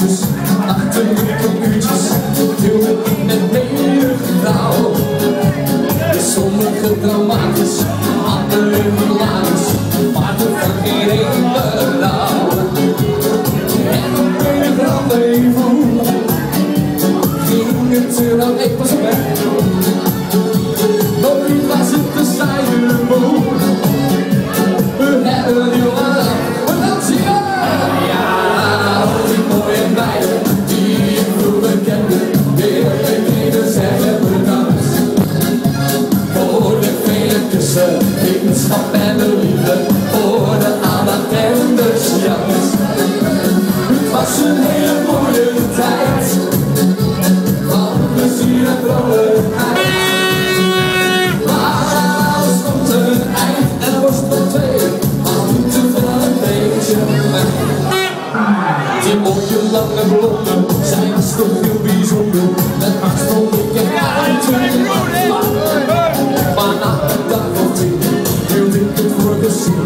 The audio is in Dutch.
uurtjes, achter uurtjes, heel met menige vrouw. Sommige dramatisch, andere hilarisch, maar er van geen. En een rendezvous ging het er dan, ik pas weg. Vele kussen, vriendschap en de liefde, voor de aandacht chance. Het was een hele mooie tijd, van plezier en vrolijkheid. Maar alles komt een eind en was nog twee, maar niet te veel een beetje. Die mooie lange blonde zijn toch heel bijzonder, met haar